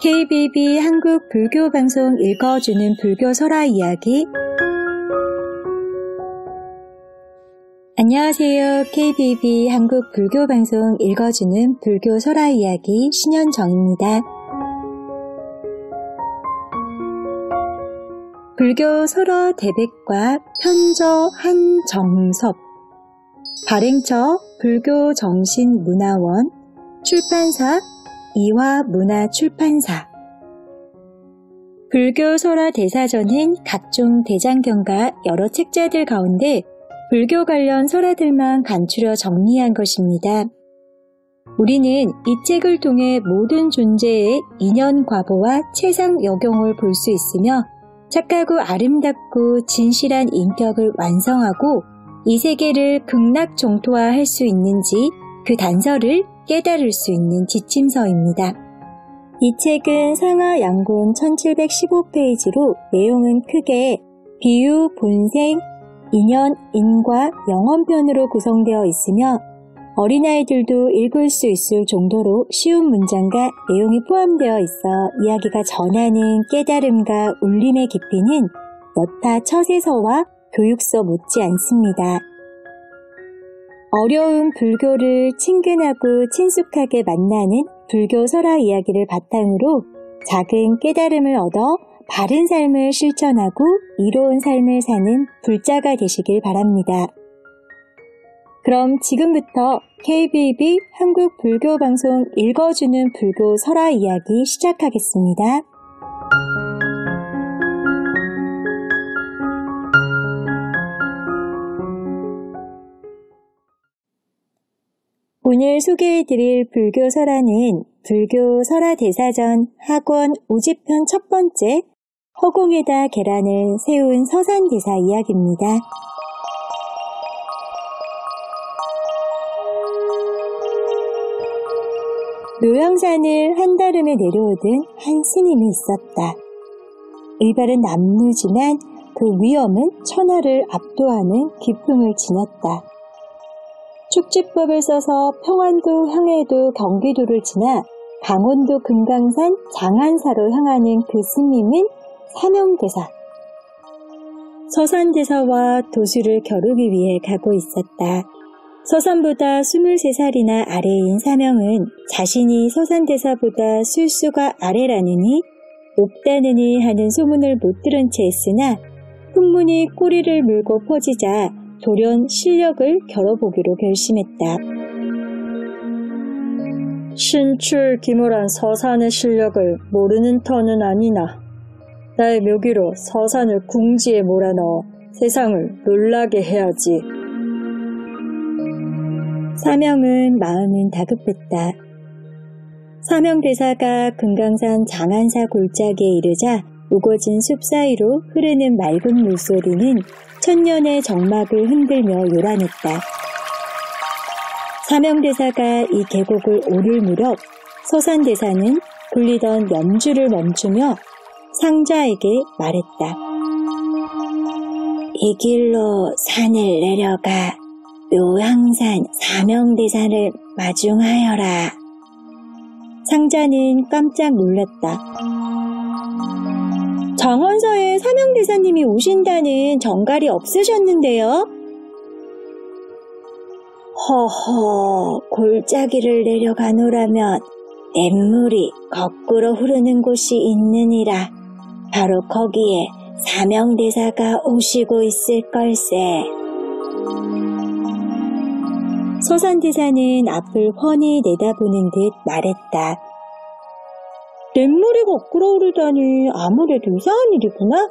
KBB 한국 불교 방송 읽어주는 불교 설화 이야기 안녕하세요. KBB 한국 불교 방송 읽어주는 불교 설화 이야기 신현정입니다. 불교 설화 대백과 편저 한정섭 발행처 불교정신문화원 출판사 이화문화출판사 불교 설화 대사전은 각종 대장경과 여러 책자들 가운데 불교 관련 설화들만 간추려 정리한 것입니다. 우리는 이 책을 통해 모든 존재의 인연 과보와 최상 여경을 볼 수 있으며 착하고 아름답고 진실한 인격을 완성하고 이 세계를 극락 정토화할 수 있는지 그 단서를 깨달을 수 있는 지침서입니다. 이 책은 상하 양군 1715페이지로 내용은 크게 비유, 본생, 인연, 인과 영원편으로 구성되어 있으며 어린아이들도 읽을 수 있을 정도로 쉬운 문장과 내용이 포함되어 있어 이야기가 전하는 깨달음과 울림의 깊이는 여타 처세서와 교육서 못지 않습니다. 어려운 불교를 친근하고 친숙하게 만나는 불교 설화 이야기를 바탕으로 작은 깨달음을 얻어 바른 삶을 실천하고 이로운 삶을 사는 불자가 되시길 바랍니다. 그럼 지금부터 KBB 한국 불교 방송 읽어주는 불교 설화 이야기 시작하겠습니다. 오늘 소개해드릴 불교 설화는 불교 설화 대사전 학원 5집편 첫 번째 허공에다 계란을 세운 서산 대사 이야기입니다. 노영산을 한다름에 내려오던 한 스님이 있었다. 이발은 남루지만 그 위험은 천하를 압도하는 기풍을 지녔다. 축지법을 써서 평안도, 향해도, 경기도를 지나 강원도 금강산 장안사로 향하는 그 스님은 사명대사. 서산대사와 도수를 겨루기 위해 가고 있었다. 서산보다 23살이나 아래인 사명은 자신이 서산대사보다 술수가 아래라느니 옥다느니 하는 소문을 못 들은 채 했으나 풍문이 꼬리를 물고 퍼지자 돌연 실력을 겨뤄보기로 결심했다. 신출 기모란 서산의 실력을 모르는 터는 아니나 나의 묘기로 서산을 궁지에 몰아넣어 세상을 놀라게 해야지. 사명은 마음은 다급했다. 사명대사가 금강산 장안사 골짜기에 이르자 우거진 숲 사이로 흐르는 맑은 물소리는 천년의 정막을 흔들며 요란했다. 사명대사가 이 계곡을 오를 무렵 서산대사는 굴리던 연주를 멈추며 상자에게 말했다. 이 길로 산을 내려가 묘향산 사명대사를 마중하여라. 상자는 깜짝 놀랐다. 정원서에 사명대사님이 오신다는 정갈이 없으셨는데요. 허허, 골짜기를 내려가노라면 냇물이 거꾸로 흐르는 곳이 있느니라. 바로 거기에 사명대사가 오시고 있을 걸세. 서산대사는 앞을 훤히 내다보는 듯 말했다. 냇물이 거꾸로 오르다니 아무래도 이상한 일이구나.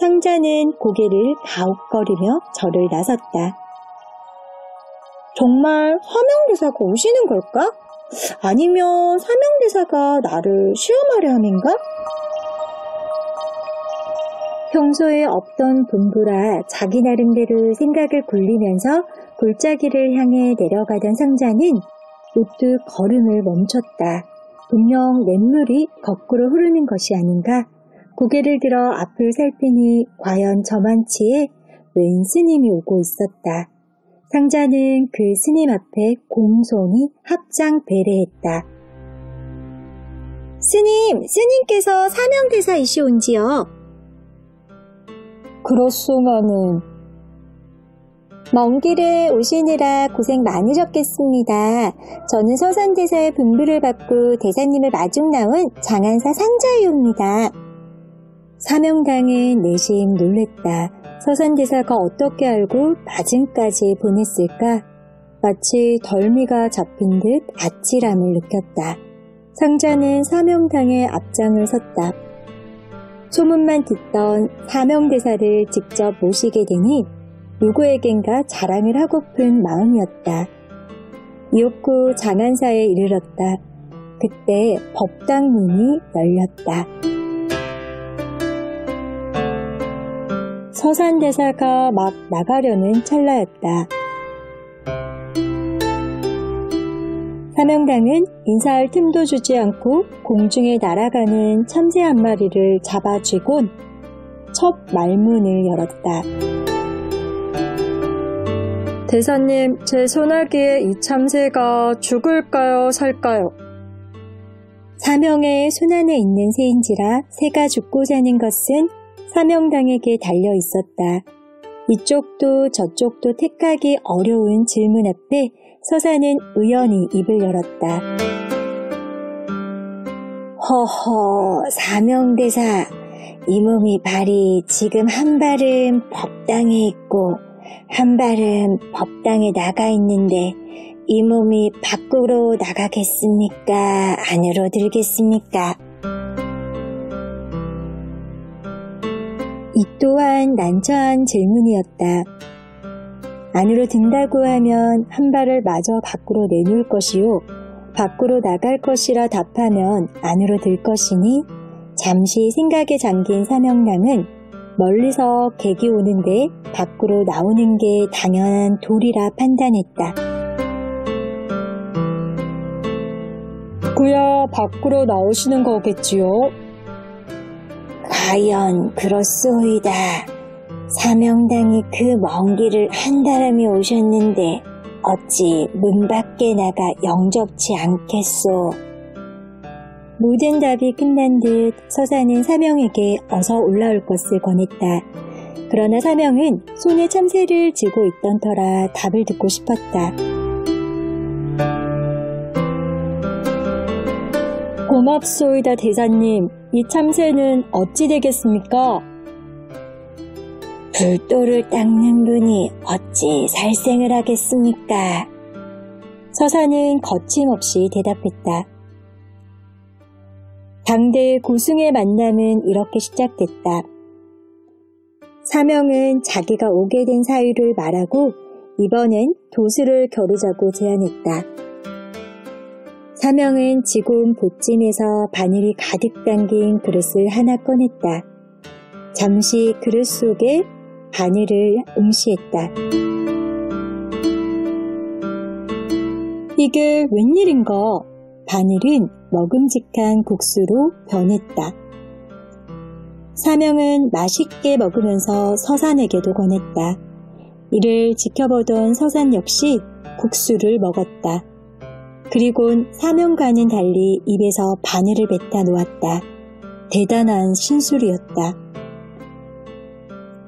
상자는 고개를 가웃거리며 절을 나섰다. 정말 사명대사가 오시는 걸까? 아니면 사명대사가 나를 시험하려 함인가? 평소에 없던 분부라 자기 나름대로 생각을 굴리면서 골짜기를 향해 내려가던 상자는 우뚝 걸음을 멈췄다. 분명 냇물이 거꾸로 흐르는 것이 아닌가? 고개를 들어 앞을 살피니 과연 저만치에 웬 스님이 오고 있었다. 상자는 그 스님 앞에 공손히 합장 배례했다. 스님, 스님께서 사명대사이시온지요. 그렇소마는 먼 길에 오시느라 고생 많으셨겠습니다. 저는 서산대사의 분부를 받고 대사님을 마중 나온 장안사 상자이옵니다. 사명당은 내심 놀랬다. 서산대사가 어떻게 알고 마중까지 보냈을까? 마치 덜미가 잡힌 듯 아찔함을 느꼈다. 상자는 사명당의 앞장을 섰다. 소문만 듣던 사명대사를 직접 모시게 되니 누구에겐가 자랑을 하고픈 마음이었다. 이윽고 장안사에 이르렀다. 그때 법당 문이 열렸다. 서산대사가 막 나가려는 찰나였다. 사명당은 인사할 틈도 주지 않고 공중에 날아가는 참새 한 마리를 잡아쥐곤 첫 말문을 열었다. 대사님, 제 소나기에 이 참새가 죽을까요, 살까요? 사명의 손안에 있는 새인지라 새가 죽고 사는 것은 사명당에게 달려 있었다. 이쪽도 저쪽도 택하기 어려운 질문 앞에 서사는 의연히 입을 열었다. 허허, 사명대사. 이 몸이 발이 지금 한 발은 법당에 있고 한 발은 법당에 나가 있는데 이 몸이 밖으로 나가겠습니까? 안으로 들겠습니까? 이 또한 난처한 질문이었다. 안으로 든다고 하면 한 발을 마저 밖으로 내놓을 것이요. 밖으로 나갈 것이라 답하면 안으로 들 것이니 잠시 생각에 잠긴 사명남은 멀리서 객이 오는데 밖으로 나오는 게 당연한 도리라 판단했다. 그야 밖으로 나오시는 거겠지요? 과연 그렇소이다. 사명당이 그 먼 길을 한다람이 오셨는데 어찌 문 밖에 나가 영접치 않겠소. 모든 답이 끝난 듯 서사는 사명에게 어서 올라올 것을 권했다. 그러나 사명은 손에 참새를 쥐고 있던 터라 답을 듣고 싶었다. 고맙소이다 대사님. 이 참새는 어찌 되겠습니까? 불도를 닦는 분이 어찌 살생을 하겠습니까? 서사는 거침없이 대답했다. 당대의 고승의 만남은 이렇게 시작됐다. 사명은 자기가 오게 된 사유를 말하고 이번엔 도수를 겨루자고 제안했다. 사명은 지고온 보찜에서 바늘이 가득 담긴 그릇을 하나 꺼냈다. 잠시 그릇 속에 바늘을 응시했다. 이게 웬일인가? 바늘은 먹음직한 국수로 변했다. 사명은 맛있게 먹으면서 서산에게도 권했다. 이를 지켜보던 서산 역시 국수를 먹었다. 그리곤 사명과는 달리 입에서 바늘을 뱉어 놓았다. 대단한 신술이었다.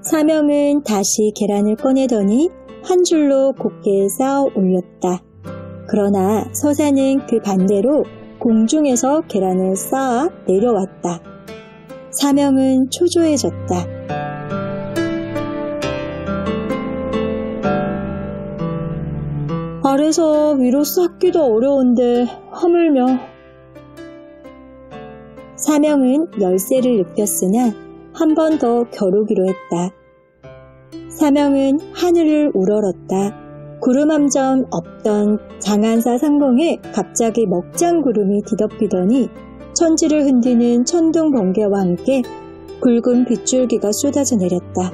사명은 다시 계란을 꺼내더니 한 줄로 곱게 쌓아 올렸다. 그러나 서사는 그 반대로 공중에서 계란을 쌓아 내려왔다. 사명은 초조해졌다. 아래서 위로 쌓기도 어려운데 하물며 사명은 열쇠를 눕혔으나 한 번 더 겨루기로 했다. 사명은 하늘을 우러렀다. 구름 한점 없던 장안사 상공에 갑자기 먹장 구름이 뒤덮이더니 천지를 흔드는 천둥 번개와 함께 굵은 빗줄기가 쏟아져 내렸다.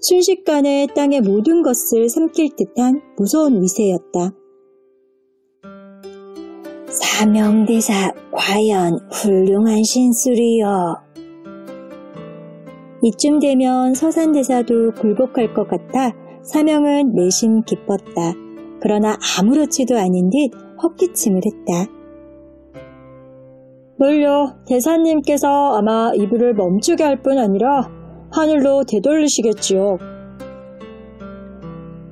순식간에 땅의 모든 것을 삼킬 듯한 무서운 위세였다. 사명대사 과연 훌륭한 신술이요. 이쯤 되면 서산대사도 굴복할 것 같아 사명은 내심 기뻤다. 그러나 아무렇지도 않은 듯 헛기침을 했다. 뭘요, 대사님께서 아마 이불을 멈추게 할 뿐 아니라 하늘로 되돌리시겠지요.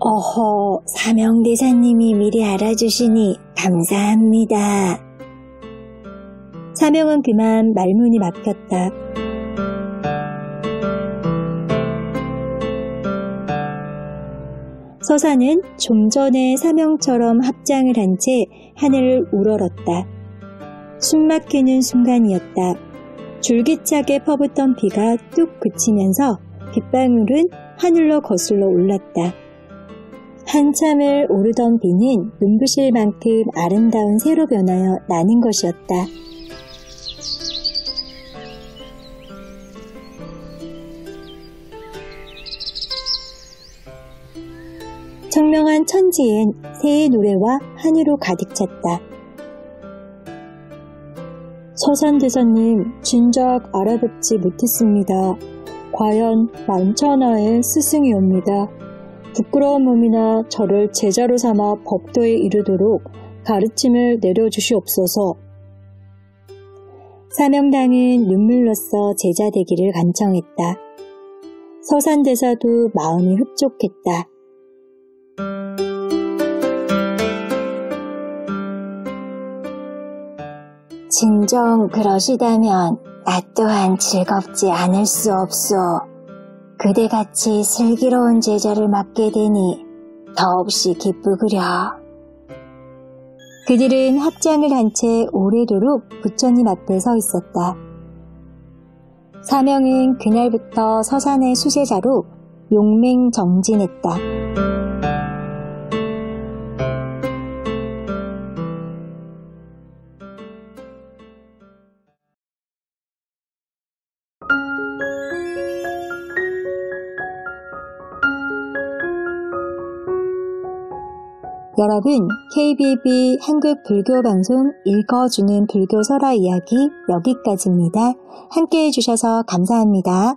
어허, 사명대사님이 미리 알아주시니 감사합니다. 사명은 그만 말문이 막혔다. 서사는 좀 전에 사명처럼 합장을 한 채 하늘을 우러렀다. 숨 막히는 순간이었다. 줄기차게 퍼붓던 비가 뚝 그치면서 빗방울은 하늘로 거슬러 올랐다. 한참을 오르던 비는 눈부실 만큼 아름다운 새로 변하여 나는 것이었다. 청명한 천지엔 새의 노래와 한으로 가득 찼다. 서산대사님, 진작 알아뵙지 못했습니다. 과연 만천하의 스승이옵니다. 부끄러운 몸이나 저를 제자로 삼아 법도에 이르도록 가르침을 내려주시옵소서. 사명당은 눈물로써 제자 되기를 간청했다. 서산대사도 마음이 흡족했다. 진정 그러시다면 나 또한 즐겁지 않을 수 없소. 그대같이 슬기로운 제자를 맡게 되니 더없이 기쁘구려. 그들은 합장을 한 채 오래도록 부처님 앞에 서 있었다. 사명은 그날부터 서산의 수제자로 용맹정진했다. 여러분, KBB 한국 불교 방송 읽어주는 불교 설화 이야기 여기까지입니다. 함께 해주셔서 감사합니다.